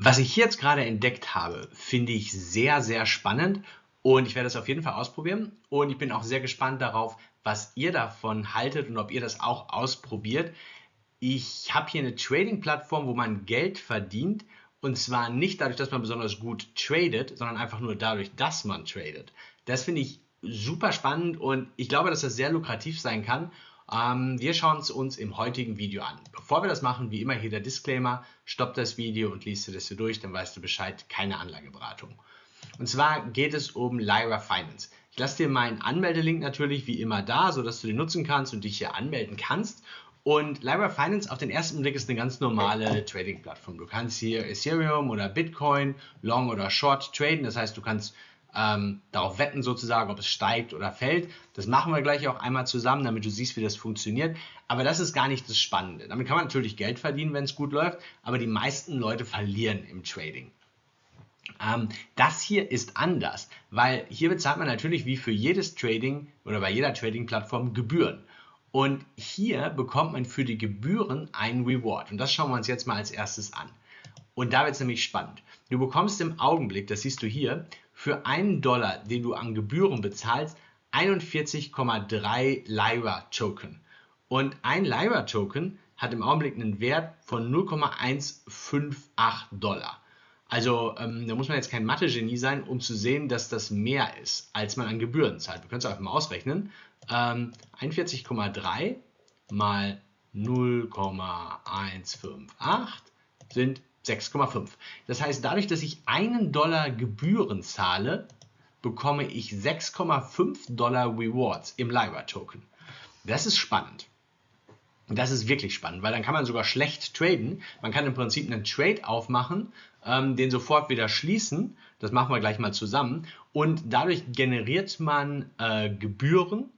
Was ich hier jetzt gerade entdeckt habe, finde ich sehr, sehr spannend und ich werde es auf jeden Fall ausprobieren und ich bin auch sehr gespannt darauf, was ihr davon haltet und ob ihr das auch ausprobiert. Ich habe hier eine Trading-Plattform, wo man Geld verdient und zwar nicht dadurch, dass man besonders gut tradet, sondern einfach nur dadurch, dass man tradet. Das finde ich super spannend und ich glaube, dass das sehr lukrativ sein kann. Ähm, wir schauen es uns im heutigen Video an. Bevor wir das machen, wie immer hier der Disclaimer, stopp das Video und liest dir das hier durch, dann weißt du Bescheid, keine Anlageberatung. Und zwar geht es um Lyra Finance. Ich lasse dir meinen Anmeldelink natürlich wie immer da, sodass du den nutzen kannst und dich hier anmelden kannst. Und Lyra Finance auf den ersten Blick ist eine ganz normale Trading-Plattform. Du kannst hier Ethereum oder Bitcoin long oder short traden. Das heißt, du kannst ähm, darauf wetten sozusagen, ob es steigt oder fällt. Das machen wir gleich auch einmal zusammen, damit du siehst, wie das funktioniert. Aber das ist gar nicht das Spannende. Damit kann man natürlich Geld verdienen, wenn es gut läuft, aber die meisten Leute verlieren im Trading. Ähm, das hier ist anders, weil hier bezahlt man natürlich wie für jedes Trading oder bei jeder Trading-Plattform Gebühren. Und hier bekommt man für die Gebühren einen Reward. Und das schauen wir uns jetzt mal als erstes an. Und da wird es nämlich spannend. Du bekommst im Augenblick, das siehst du hier, für einen Dollar, den du an Gebühren bezahlst, 41,3 Lyra-Token. Und ein Lyra-Token hat im Augenblick einen Wert von 0,158 Dollar. Also ähm, da muss man jetzt kein Mathe-Genie sein, um zu sehen, dass das mehr ist, als man an Gebühren zahlt. Wir können es einfach mal ausrechnen. Ähm, 41,3 mal 0,158 sind 6,5. Das heißt, dadurch, dass ich einen Dollar Gebühren zahle, bekomme ich 6,5 Dollar Rewards im Lyra-Token. Das ist spannend. Das ist wirklich spannend, weil dann kann man sogar schlecht traden. Man kann im Prinzip einen Trade aufmachen, ähm, den sofort wieder schließen. Das machen wir gleich mal zusammen. Und dadurch generiert man äh, Gebühren,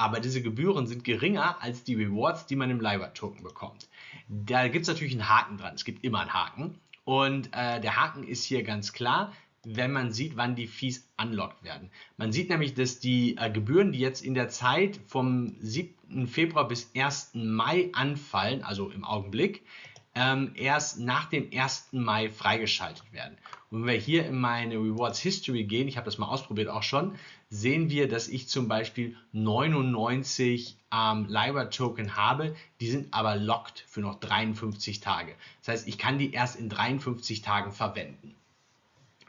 aber diese Gebühren sind geringer als die Rewards, die man im Lyra-Token bekommt. Da gibt es natürlich einen Haken dran. Es gibt immer einen Haken. Und äh, der Haken ist hier ganz klar, wenn man sieht, wann die Fees unlocked werden. Man sieht nämlich, dass die äh, Gebühren, die jetzt in der Zeit vom 7. Februar bis 1. Mai anfallen, also im Augenblick, ähm, erst nach dem 1. Mai freigeschaltet werden. Und wenn wir hier in meine Rewards History gehen, ich habe das mal ausprobiert auch schon, sehen wir, dass ich zum Beispiel 99 ähm, Lyra Token habe, die sind aber locked für noch 53 Tage. Das heißt, ich kann die erst in 53 Tagen verwenden.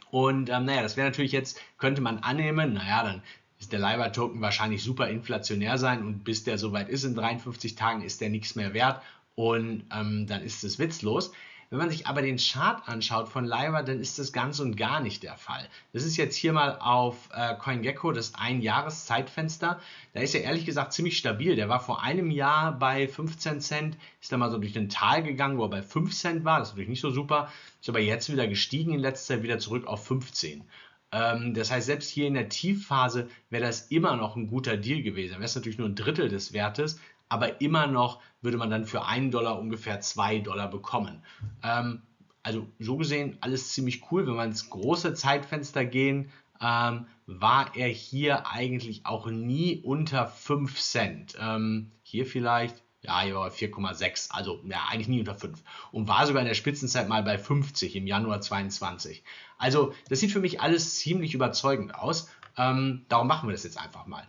Und ähm, naja, das wäre natürlich jetzt, könnte man annehmen, naja, dann ist der Lyra Token wahrscheinlich super inflationär sein und bis der soweit ist in 53 Tagen ist der nichts mehr wert und ähm, dann ist es witzlos. Wenn man sich aber den Chart anschaut von Lyra, dann ist das ganz und gar nicht der Fall. Das ist jetzt hier mal auf äh, CoinGecko das Ein-Jahres-Zeitfenster. Da ist er ehrlich gesagt ziemlich stabil. Der war vor einem Jahr bei 15 Cent, ist dann mal so durch den Tal gegangen, wo er bei 5 Cent war. Das ist natürlich nicht so super. Ist aber jetzt wieder gestiegen in letzter Zeit wieder zurück auf 15. Ähm, das heißt, selbst hier in der Tiefphase wäre das immer noch ein guter Deal gewesen. Wäre es natürlich nur ein Drittel des Wertes, aber immer noch würde man dann für einen Dollar ungefähr zwei Dollar bekommen. Ähm, also so gesehen alles ziemlich cool. Wenn wir ins große Zeitfenster gehen, ähm, war er hier eigentlich auch nie unter 5 Cent. Ähm, hier vielleicht, ja, hier war 4,6, also ja, eigentlich nie unter 5. Und war sogar in der Spitzenzeit mal bei 50 im Januar 22. Also das sieht für mich alles ziemlich überzeugend aus. Ähm, darum machen wir das jetzt einfach mal.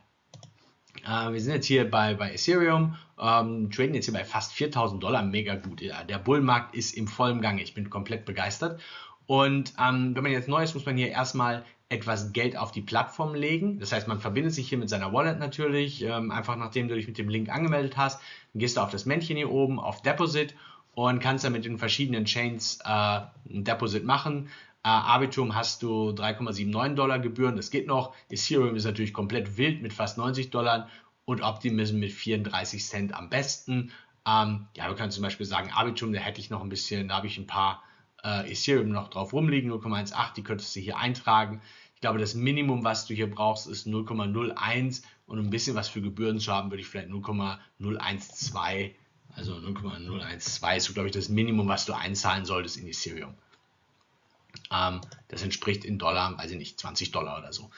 Äh, wir sind jetzt hier bei, bei Ethereum, ähm, traden jetzt hier bei fast 4000 Dollar, mega gut. Ja, der Bullmarkt ist im vollen Gange, ich bin komplett begeistert. Und ähm, wenn man jetzt neu ist, muss man hier erstmal etwas Geld auf die Plattform legen. Das heißt, man verbindet sich hier mit seiner Wallet natürlich. Ähm, einfach nachdem du dich mit dem Link angemeldet hast, gehst du auf das Männchen hier oben, auf Deposit und kannst dann mit den verschiedenen Chains äh, ein Deposit machen. Äh, Arbitrum hast du 3,79 Dollar Gebühren, das geht noch. Ethereum ist natürlich komplett wild mit fast 90 Dollar und Optimism mit 34 Cent am besten. Ähm, ja, wir können zum Beispiel sagen, Arbitrum, da hätte ich noch ein bisschen, da habe ich ein paar äh, Ethereum noch drauf rumliegen, 0,18, die könntest du hier eintragen. Ich glaube, das Minimum, was du hier brauchst, ist 0,01 und ein bisschen was für Gebühren zu haben, würde ich vielleicht 0,012, also 0,012 ist, glaube ich, das Minimum, was du einzahlen solltest in Ethereum. Ähm, das entspricht in Dollar, weiß ich nicht, 20 Dollar oder so.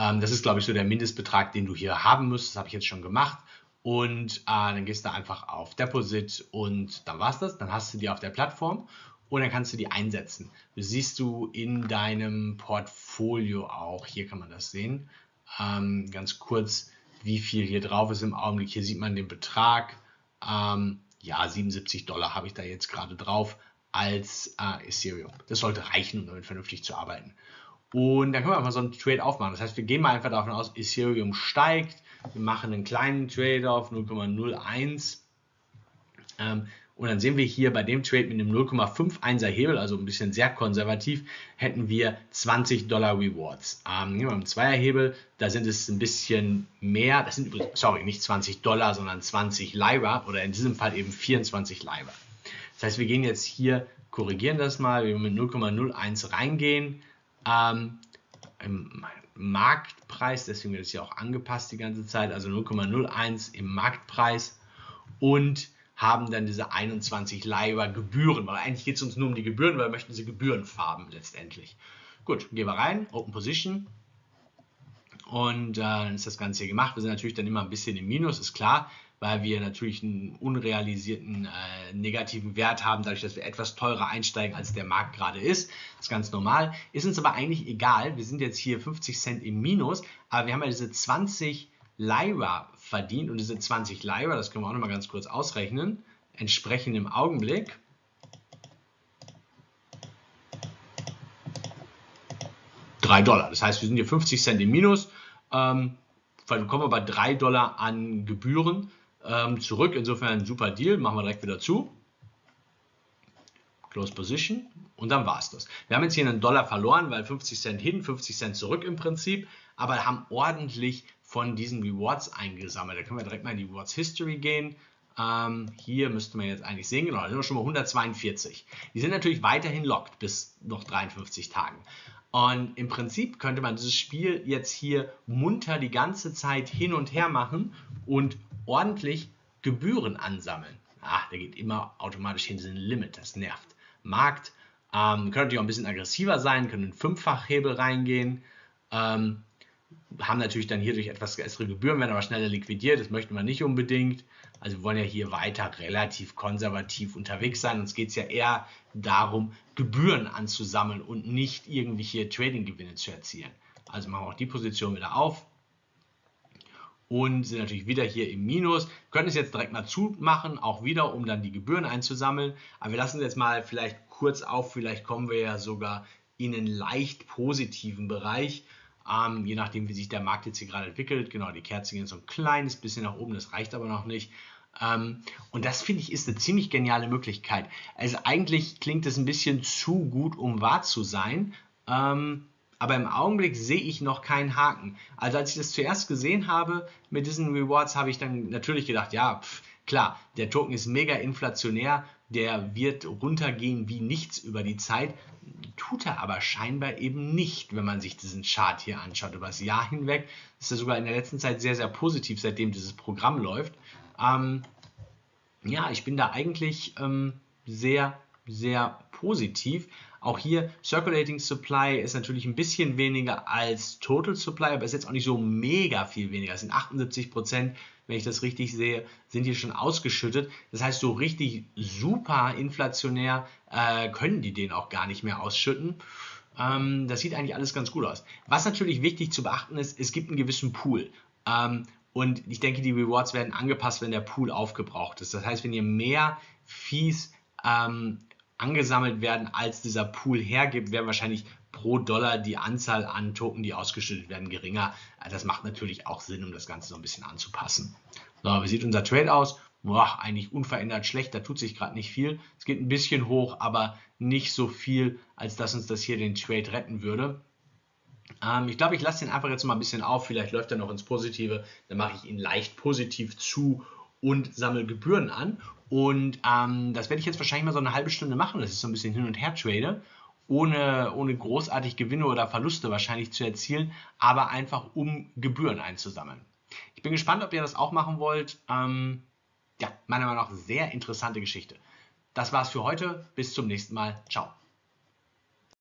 Ähm, das ist, glaube ich, so der Mindestbetrag, den du hier haben musst. Das habe ich jetzt schon gemacht. Und äh, dann gehst du einfach auf Deposit und dann war es das. Dann hast du die auf der Plattform. und dann kannst du die einsetzen. Das siehst du in deinem Portfolio auch. Hier kann man das sehen. Ähm, ganz kurz, wie viel hier drauf ist im Augenblick. Hier sieht man den Betrag. Ähm, ja, 77 Dollar habe ich da jetzt gerade drauf als äh, Ethereum. Das sollte reichen, um damit vernünftig zu arbeiten. Und dann können wir einfach so einen Trade aufmachen. Das heißt, wir gehen mal einfach davon aus, Ethereum steigt. Wir machen einen kleinen Trade auf 0,01. Ähm, und dann sehen wir hier bei dem Trade mit einem 0,51er Hebel, also ein bisschen sehr konservativ, hätten wir 20 Dollar Rewards. Ähm, hier beim Zweierhebel, da sind es ein bisschen mehr, das sind übrigens, sorry, nicht 20 Dollar, sondern 20 Lyra oder in diesem Fall eben 24 Lyra. Das heißt, wir gehen jetzt hier, korrigieren das mal, wir mit 0,01 reingehen. Ähm, Im Marktpreis, deswegen wird es hier auch angepasst die ganze Zeit, also 0,01 im Marktpreis und haben dann diese 21 Leiber Gebühren, weil eigentlich geht es uns nur um die Gebühren, weil wir möchten diese Gebührenfarben letztendlich. Gut, gehen wir rein, Open Position und äh, dann ist das Ganze hier gemacht. Wir sind natürlich dann immer ein bisschen im Minus, ist klar, weil wir natürlich einen unrealisierten äh, negativen Wert haben, dadurch, dass wir etwas teurer einsteigen, als der Markt gerade ist. Das ist ganz normal. Ist uns aber eigentlich egal. Wir sind jetzt hier 50 Cent im Minus, aber wir haben ja diese 20 Lyra verdient und diese 20 Lyra, das können wir auch noch mal ganz kurz ausrechnen, entsprechen im Augenblick drei Dollar. Das heißt, wir sind hier 50 Cent im Minus, ähm, kommen wir bei 3 Dollar an Gebühren ähm, zurück. Insofern ein super Deal, machen wir direkt wieder zu. Close Position und dann war es das. Wir haben jetzt hier einen Dollar verloren, weil 50 Cent hin, 50 Cent zurück im Prinzip, aber haben ordentlich von diesen Rewards eingesammelt. Da können wir direkt mal in die Rewards History gehen. Ähm, hier müsste man jetzt eigentlich sehen, genau, da sind wir schon mal 142. Die sind natürlich weiterhin locked bis noch 53 Tagen. Und im Prinzip könnte man dieses Spiel jetzt hier munter die ganze Zeit hin und her machen und ordentlich Gebühren ansammeln. Ah, der geht immer automatisch hin, diesen Limit, das nervt. Markt, ähm, können natürlich auch ein bisschen aggressiver sein, können in Fünffachhebel reingehen. Ähm, haben natürlich dann hierdurch etwas bessere Gebühren, werden aber schneller liquidiert, das möchten wir nicht unbedingt. Also wir wollen ja hier weiter relativ konservativ unterwegs sein. Uns geht es ja eher darum, Gebühren anzusammeln und nicht irgendwie hier Trading-Gewinne zu erzielen. Also machen wir auch die Position wieder auf und sind natürlich wieder hier im Minus. Können es jetzt direkt mal zumachen, auch wieder, um dann die Gebühren einzusammeln. Aber wir lassen es jetzt mal vielleicht kurz auf, vielleicht kommen wir ja sogar in einen leicht positiven Bereich ähm, je nachdem, wie sich der Markt jetzt hier gerade entwickelt. Genau, die Kerze gehen so ein kleines bisschen nach oben, das reicht aber noch nicht. Ähm, und das finde ich ist eine ziemlich geniale Möglichkeit. Also eigentlich klingt es ein bisschen zu gut, um wahr zu sein. Ähm, aber im Augenblick sehe ich noch keinen Haken. Also als ich das zuerst gesehen habe mit diesen Rewards, habe ich dann natürlich gedacht, ja, pff, klar, der Token ist mega inflationär, der wird runtergehen wie nichts über die Zeit. Tut er aber scheinbar eben nicht, wenn man sich diesen Chart hier anschaut. Über das Jahr hinweg ist er sogar in der letzten Zeit sehr, sehr positiv, seitdem dieses Programm läuft. Ähm, ja, ich bin da eigentlich ähm, sehr, sehr positiv. Auch hier Circulating Supply ist natürlich ein bisschen weniger als Total Supply, aber ist jetzt auch nicht so mega viel weniger. Es sind 78 Prozent wenn ich das richtig sehe, sind die schon ausgeschüttet. Das heißt, so richtig super inflationär äh, können die den auch gar nicht mehr ausschütten. Ähm, das sieht eigentlich alles ganz gut aus. Was natürlich wichtig zu beachten ist, es gibt einen gewissen Pool. Ähm, und ich denke, die Rewards werden angepasst, wenn der Pool aufgebraucht ist. Das heißt, wenn ihr mehr Fees ähm, angesammelt werden, als dieser Pool hergibt, werden wahrscheinlich pro Dollar die Anzahl an Token, die ausgeschüttet werden, geringer. Das macht natürlich auch Sinn, um das Ganze so ein bisschen anzupassen. So, wie sieht unser Trade aus? Boah, eigentlich unverändert schlecht, da tut sich gerade nicht viel. Es geht ein bisschen hoch, aber nicht so viel, als dass uns das hier den Trade retten würde. Ähm, ich glaube, ich lasse den einfach jetzt mal ein bisschen auf. Vielleicht läuft er noch ins Positive. Dann mache ich ihn leicht positiv zu und sammle Gebühren an. Und ähm, das werde ich jetzt wahrscheinlich mal so eine halbe Stunde machen, dass ich so ein bisschen hin und her trade ohne, ohne großartig Gewinne oder Verluste wahrscheinlich zu erzielen, aber einfach um Gebühren einzusammeln. Ich bin gespannt, ob ihr das auch machen wollt. Ähm, ja, meiner Meinung nach sehr interessante Geschichte. Das war's für heute. Bis zum nächsten Mal. Ciao.